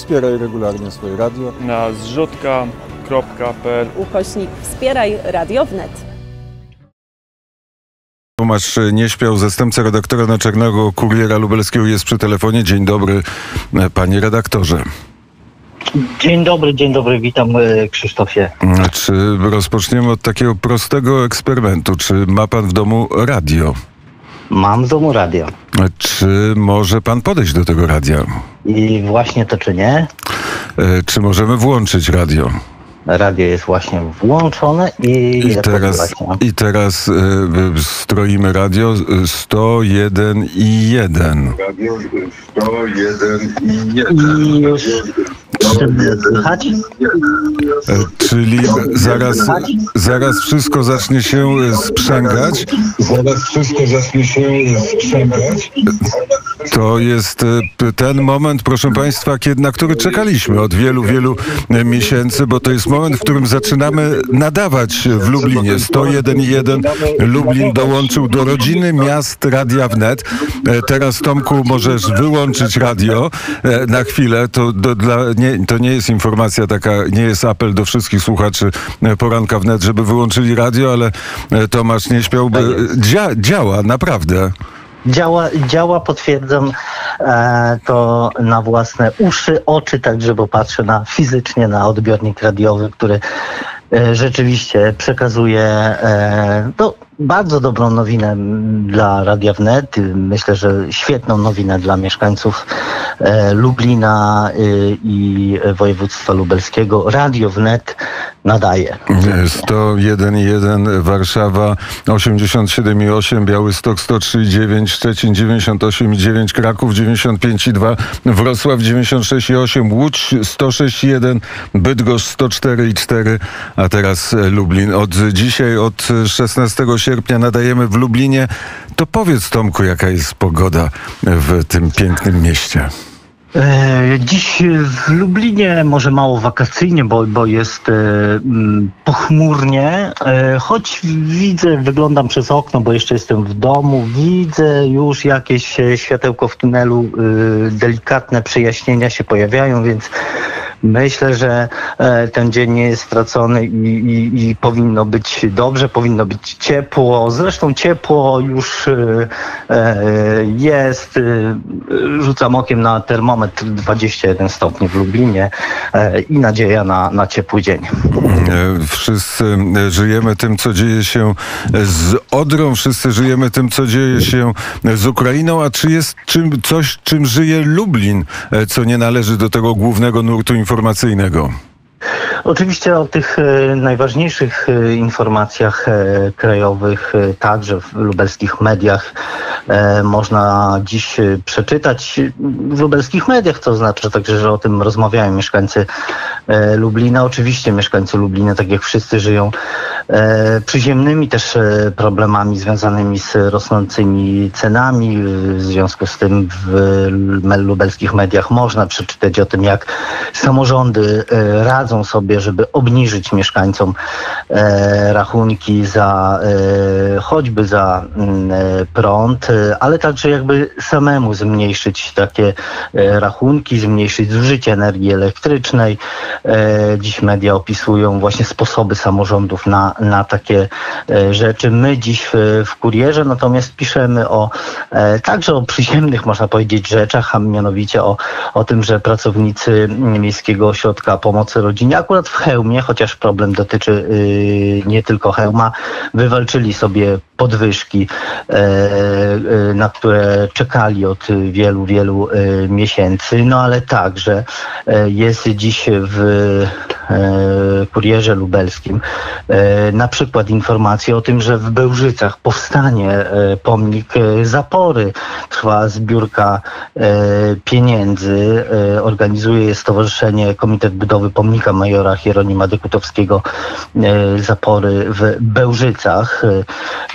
Wspieraj regularnie swoje radio. na zrzutka.pl ukośnik Wspieraj Radio Wnet. Tomasz nie śpiał, zastępca redaktora naczelnego Kuriera Lubelskiego jest przy telefonie. Dzień dobry, panie redaktorze. Dzień dobry, dzień dobry, witam e, Krzysztofie. Czy rozpoczniemy od takiego prostego eksperymentu? Czy ma pan w domu radio? Mam w domu radio Czy może pan podejść do tego radia? i właśnie to czynię. E, Czy możemy włączyć radio? Radio jest właśnie włączone i, I teraz, i teraz e, e, stroimy radio e, 101 i 1. Radio 101 i 1. I już słychać? E, Czyli zaraz, zaraz wszystko zacznie się e, sprzęgać. Zaraz wszystko zacznie się sprzęgać. To jest e, ten moment, proszę Państwa, kiedy, na który czekaliśmy od wielu, wielu e, miesięcy, bo to jest moment, w którym zaczynamy nadawać w Lublinie. 101.1 Lublin dołączył do rodziny miast Radia Wnet. E, Teraz, Tomku, możesz wyłączyć radio na chwilę. To, do, dla, nie, to nie jest informacja taka, nie jest apel do wszystkich słuchaczy poranka wnet, żeby wyłączyli radio, ale Tomasz nie śpiałby. Dzia, działa, naprawdę. Działa, działa potwierdzam e, to na własne uszy, oczy, także bo patrzę na fizycznie na odbiornik radiowy, który e, rzeczywiście przekazuje e, no, bardzo dobrą nowinę dla Radia Wnet. Myślę, że świetną nowinę dla mieszkańców e, Lublina y, i województwa lubelskiego. Radio Wnet nadaje. 101,1 Warszawa 87,8 Białystok 103,9 Szczecin 98,9 Kraków 95,2 Wrocław 96,8 Łódź 106,1 Bydgoszcz 104,4 a teraz e, Lublin. Od dzisiaj, od 16 sierpnia nadajemy w Lublinie. To powiedz Tomku, jaka jest pogoda w tym pięknym mieście. E, Dziś w Lublinie może mało wakacyjnie, bo, bo jest e, mm, pochmurnie, e, choć widzę, wyglądam przez okno, bo jeszcze jestem w domu, widzę już jakieś światełko w tunelu, delikatne przejaśnienia się pojawiają, więc myślę, że e, ten dzień nie jest stracony i, i, i powinno być dobrze, powinno być ciepło. Zresztą ciepło już e, e, jest. Rzucam okiem na termometr 21 stopni w Lublinie i nadzieja na, na ciepły dzień. Wszyscy żyjemy tym, co dzieje się z Odrą, wszyscy żyjemy tym, co dzieje się z Ukrainą, a czy jest czym, coś, czym żyje Lublin, co nie należy do tego głównego nurtu informacyjnego? Oczywiście o tych e, najważniejszych e, informacjach e, krajowych, także w lubelskich mediach, można dziś przeczytać w lubelskich mediach, to znaczy także, że o tym rozmawiają mieszkańcy Lublina. Oczywiście mieszkańcy Lublina, tak jak wszyscy, żyją przyziemnymi też e, problemami związanymi z rosnącymi cenami. W związku z tym w lubelskich mediach można przeczytać o tym, jak samorządy e, radzą sobie, żeby obniżyć mieszkańcom e, rachunki za e, choćby za e, prąd, e, ale także jakby samemu zmniejszyć takie e, rachunki, zmniejszyć zużycie energii elektrycznej. E, Dziś media opisują właśnie sposoby samorządów na, na takie e, rzeczy. My dziś w, kurierze natomiast piszemy o e, także o przyziemnych, można powiedzieć, rzeczach, a mianowicie o, o tym, że pracownicy Miejskiego Ośrodka Pomocy Rodzinie, akurat w Chełmie, chociaż problem dotyczy y, nie tylko Chełma, wywalczyli sobie podwyżki, e, na które czekali od wielu, wielu miesięcy, no ale także jest dziś w kurierze lubelskim e, na przykład informacja o tym, że w Bełżycach powstanie e, pomnik e, zapory. Trwa zbiórka e, pieniędzy. E, organizuje je Stowarzyszenie Komitet Budowy Pomnika Majora Hieronima Dekutowskiego e, zapory w Bełżycach. E,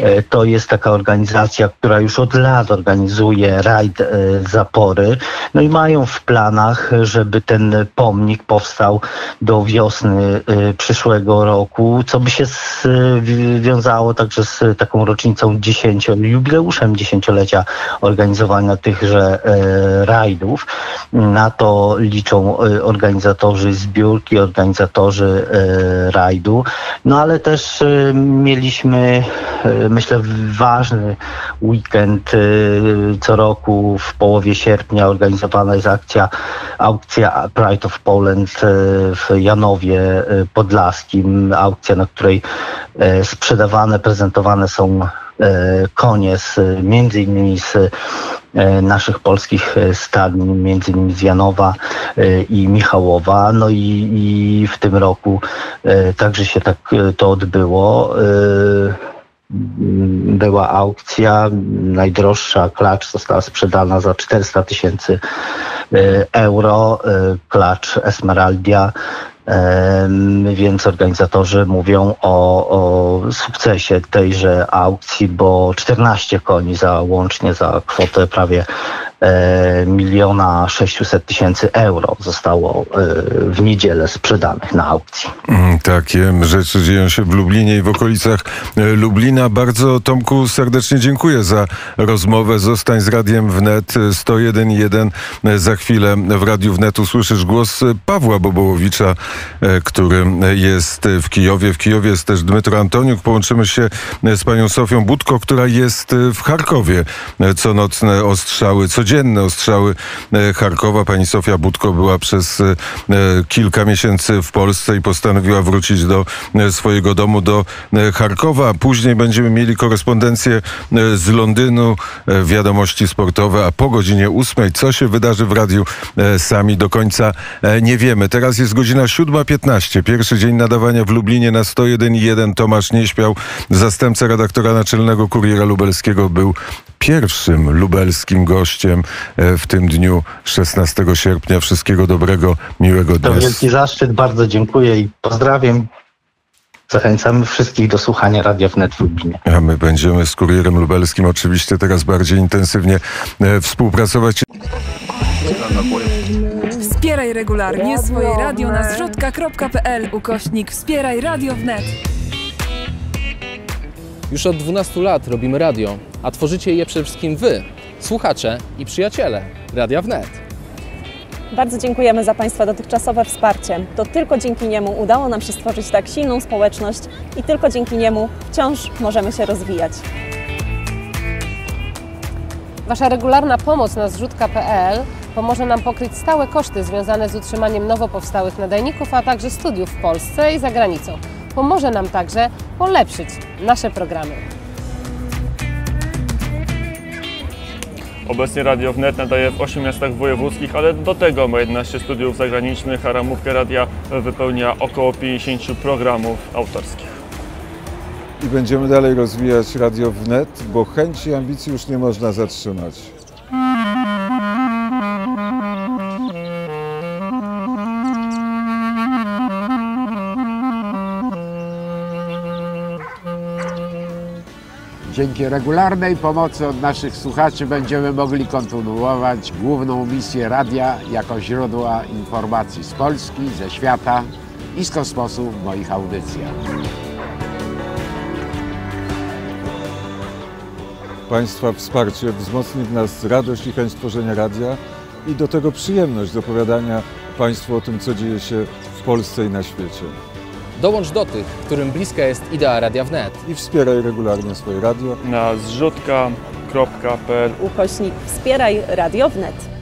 e, to jest taka organizacja, która już od lat organizuje rajd e, zapory. No i mają w planach, żeby ten pomnik powstał do, wio- wiosny y, przyszłego roku, co by się z, y, wiązało także z taką rocznicą 10, jubileuszem dziesięciolecia organizowania tychże y, rajdów. Na to liczą y, organizatorzy zbiórki, organizatorzy y, rajdu. No ale też mieliśmy, myślę, ważny weekend co roku w połowie sierpnia organizowana jest akcja, aukcja Pride of Poland w Janowie y, Podlaskim. Aukcja, na której y, sprzedawane, prezentowane są y, konie z, między innymi z naszych polskich stadnin, między innymi z Janowa i Michałowa. No i, i w tym roku także się tak to odbyło. Była aukcja, najdroższa klacz została sprzedana za 400 tysięcy euro, klacz Esmeraldia, więc organizatorzy mówią o, o sukcesie tejże aukcji, bo 14 koni za łącznie za kwotę prawie miliona 600 tysięcy euro zostało e, w niedzielę sprzedanych na aukcji. Mm, Takie rzeczy dzieją się w Lublinie i w okolicach e, Lublina. Bardzo Tomku serdecznie dziękuję za rozmowę. Zostań z Radiem Wnet 101.1. E, Za chwilę w Radiu Wnet usłyszysz głos e, Pawła Bobołowicza, e, który jest w Kijowie. W Kijowie jest też Dmytro Antoniuk. Połączymy się e, z panią Sofią Budko, która jest e, w Charkowie. E, Co nocne ostrzały, codzienne ostrzały e, Charkowa. Pani Sofia Budko była przez e, kilka miesięcy w Polsce i postanowiła wrócić do e, swojego domu, do e, Charkowa. Później będziemy mieli korespondencję e, z Londynu, e, wiadomości sportowe, a po godzinie ósmej co się wydarzy w radiu e, sami do końca e, nie wiemy. Teraz jest godzina 7.15. Pierwszy dzień nadawania w Lublinie na 101.1. Tomasz Nieśpiał, zastępca redaktora naczelnego Kuriera Lubelskiego był pierwszym lubelskim gościem e, w tym dniu 16 sierpnia. Wszystkiego dobrego, miłego To dnia. wielki zaszczyt, bardzo dziękuję i pozdrawiam. Zachęcamy wszystkich do słuchania Radia Wnet w Lublinie. A my będziemy z Kurierem Lubelskim oczywiście teraz bardziej intensywnie e, współpracować. Wspieraj regularnie swoje radio na zrzutka.pl ukośnik Wspieraj Radio Wnet. Już od 12 lat robimy radio, a tworzycie je przede wszystkim Wy, słuchacze i przyjaciele Radia Wnet. Bardzo dziękujemy za Państwa dotychczasowe wsparcie. To tylko dzięki niemu udało nam się stworzyć tak silną społeczność i tylko dzięki niemu wciąż możemy się rozwijać. Wasza regularna pomoc na zrzutka.pl pomoże nam pokryć stałe koszty związane z utrzymaniem nowo powstałych nadajników, a także studiów w Polsce i za granicą. Pomoże nam także polepszyć nasze programy. Obecnie Radio Wnet nadaje w 8 miastach wojewódzkich, ale do tego ma 11 studiów zagranicznych, a ramówkę radia wypełnia około 50 programów autorskich. I będziemy dalej rozwijać Radio Wnet, bo chęci i ambicji już nie można zatrzymać. Dzięki regularnej pomocy od naszych słuchaczy będziemy mogli kontynuować główną misję radia jako źródła informacji z Polski, ze świata i z kosmosu w moich audycjach. Państwa wsparcie wzmocni w nas radość i chęć tworzenia radia i do tego przyjemność opowiadania Państwu o tym, co dzieje się w Polsce i na świecie. Dołącz do tych, którym bliska jest idea Radia Wnet. I wspieraj regularnie swoje radio. Na zrzutka.pl Ukośnik Wspieraj Radio Wnet.